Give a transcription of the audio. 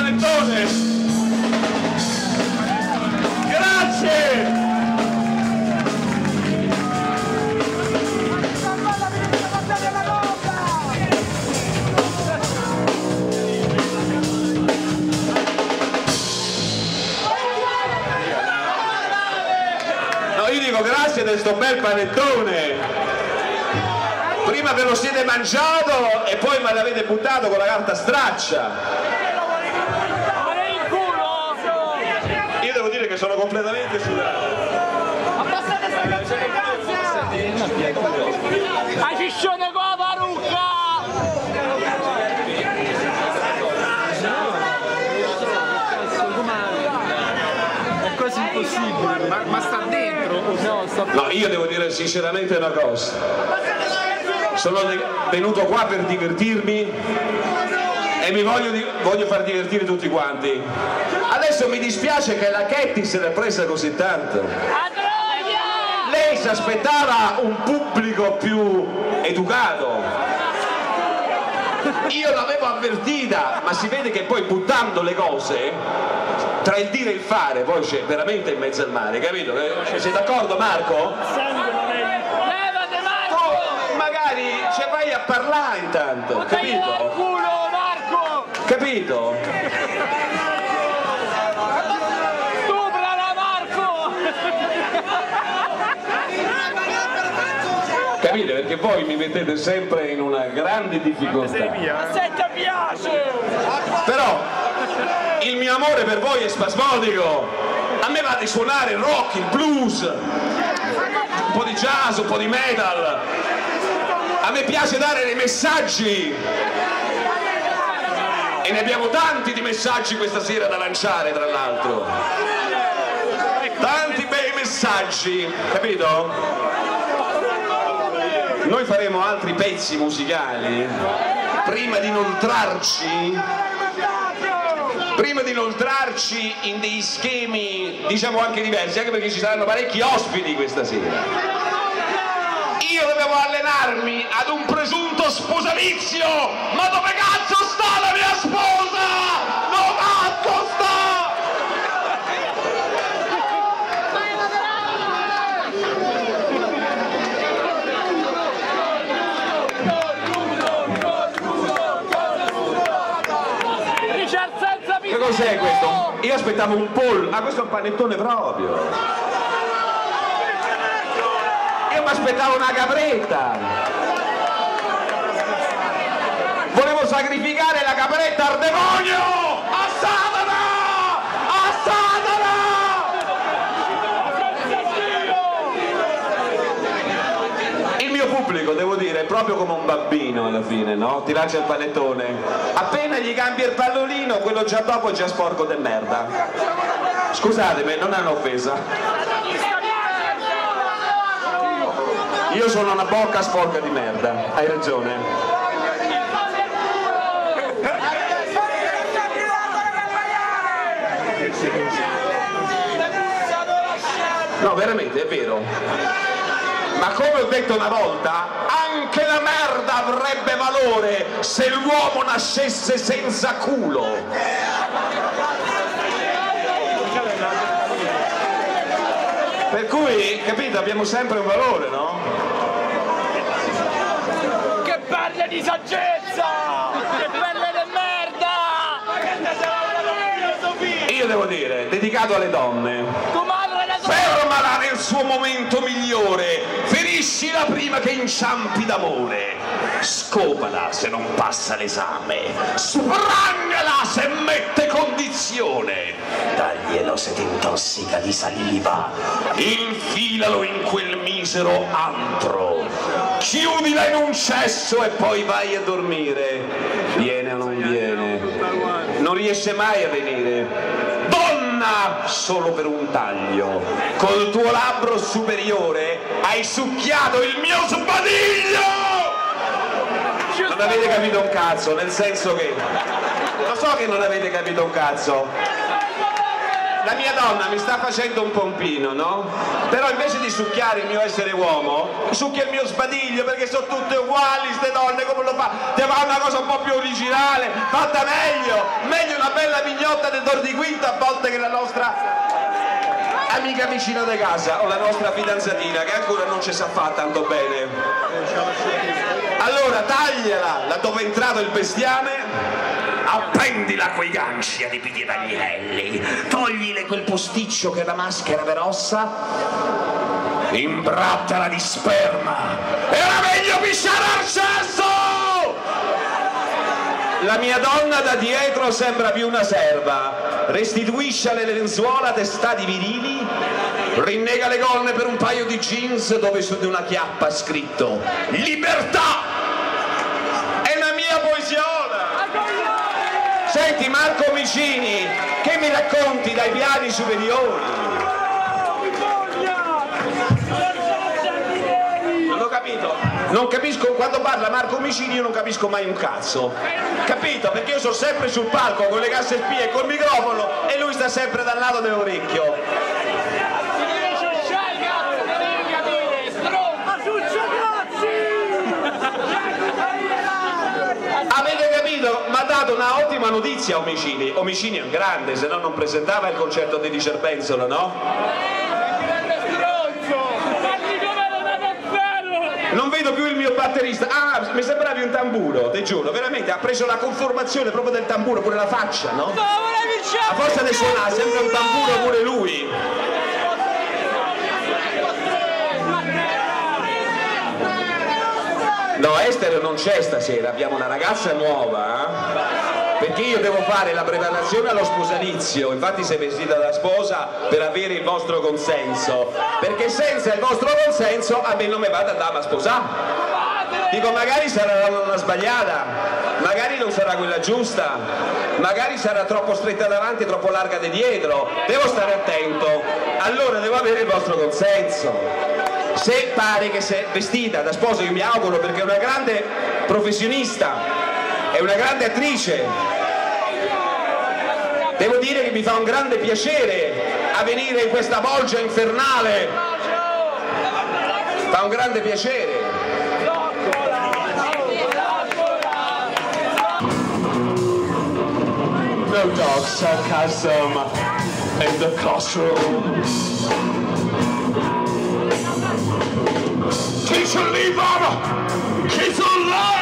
panettone! Grazie! No, io dico grazie di sto bel panettone! Prima ve lo siete mangiato e poi me l'avete buttato con la carta straccia! Io devo dire che sono completamente sudato. A ciccione con la parrucca! È quasi impossibile. Ma, ma sta dentro? No, sta No, io devo dire sinceramente una cosa. Sono venuto qua per divertirmi e mi voglio, di- voglio far divertire tutti quanti. Adesso mi dispiace che la Ketty se l'è presa così tanto. Lei si aspettava un pubblico più educato. Io l'avevo avvertita, ma si vede che poi buttando le cose, tra il dire e il fare, poi c'è veramente in mezzo al mare, capito? Eh, Sei d'accordo Marco? Levate Marco! Tu magari ci vai a parlare intanto, capito? Capito? Perché voi mi mettete sempre in una grande difficoltà. Ma se ti piace! Però il mio amore per voi è spasmodico. A me va di suonare il rock, il blues, un po' di jazz, un po' di metal. A me piace dare dei messaggi. E ne abbiamo tanti di messaggi questa sera da lanciare, tra l'altro. Tanti bei messaggi, capito? Noi faremo altri pezzi musicali. Prima di inoltrarci prima di inoltrarci in dei schemi diciamo anche diversi anche perché ci saranno parecchi ospiti questa sera. Io dovevo allenarmi ad un presunto sposalizio ma dove cazzo sta la mia sposa dove cazzo sta Richard senza che cos'è questo? io aspettavo un pollo. Ah questo è un panettone proprio. Io mi aspettavo una capretta. Volevo sacrificare la capretta al demonio a Satana il mio pubblico devo dire è proprio come un bambino alla fine no? ti il panettone appena gli cambia il pallolino quello già dopo è già sporco de merda scusatemi non è un'offesa io sono una bocca sporca di merda hai ragione No, veramente, è vero. Ma come ho detto una volta, anche la merda avrebbe valore se l'uomo nascesse senza culo. Per cui, capito, abbiamo sempre un valore, no? Che parla di saggezza! Che pelle di merda! Io devo dire, dedicato alle donne. Fermala nel suo momento migliore, feriscila prima che inciampi d'amore, scopala se non passa l'esame, sprangala se mette condizione, taglielo se ti intossica di saliva, infilalo in quel misero antro, chiudila in un cesso e poi vai a dormire, viene o non viene, non riesce mai a venire. Solo per un taglio, col tuo labbro superiore hai succhiato il mio sbadiglio! Non avete capito un cazzo, nel senso che... Lo so che non avete capito un cazzo. La mia donna mi sta facendo un pompino, no? Però invece di succhiare il mio essere uomo, succhia il mio sbadiglio perché sono tutte uguali, ste donne, come lo fa? Ti fare una cosa un po' più originale, fatta meglio, meglio una bella mignotta del Tor di Quinta a volte che la nostra amica vicina di casa o la nostra fidanzatina che ancora non ci sa fare tanto bene. Allora tagliala laddove è entrato il bestiame, appendila coi ganci adibiti ad agnelli, toglile quel posticcio che è la maschera per ossa, imbrattala di sperma, era meglio pisciare al cesso! La mia donna da dietro sembra più una serva, restituisce alle lenzuola testati virili, rinnega le gonne per un paio di jeans dove su di una chiappa è scritto Libertà! È la mia poesiona! Senti Marco Micini, che mi racconti dai piani superiori? Non capisco, quando parla Marco Micini io non capisco mai un cazzo. Capito? Perché io sono sempre sul palco con le casse spie e col microfono e lui sta sempre dal lato dell'orecchio. Avete capito? Mi ha dato una ottima notizia Omicini. Omicini è un grande, se no non presentava il concerto di Di Cerpenzola, no? Non vedo più il mio batterista. Ah, mi sembravi un tamburo, ti giuro, veramente ha preso la conformazione proprio del tamburo, pure la faccia, no? A forza di suonare, sembra un tamburo pure lui. No, Esther non c'è stasera, abbiamo una ragazza nuova. Eh? perché io devo fare la preparazione allo sposalizio, infatti sei vestita da sposa per avere il vostro consenso, perché senza il vostro consenso a me non mi vado andare a sposare. Dico magari sarà donna sbagliata, magari non sarà quella giusta, magari sarà troppo stretta davanti e troppo larga di dietro, devo stare attento, allora devo avere il vostro consenso. Se pare che sei vestita da sposa, io mi auguro perché è una grande professionista, è una grande attrice. Devo dire che mi fa un grande piacere a venire in questa bolgia infernale. Fa un grande piacere. No dog sarcasm in the classroom. Teacher, leave them! Kids alive!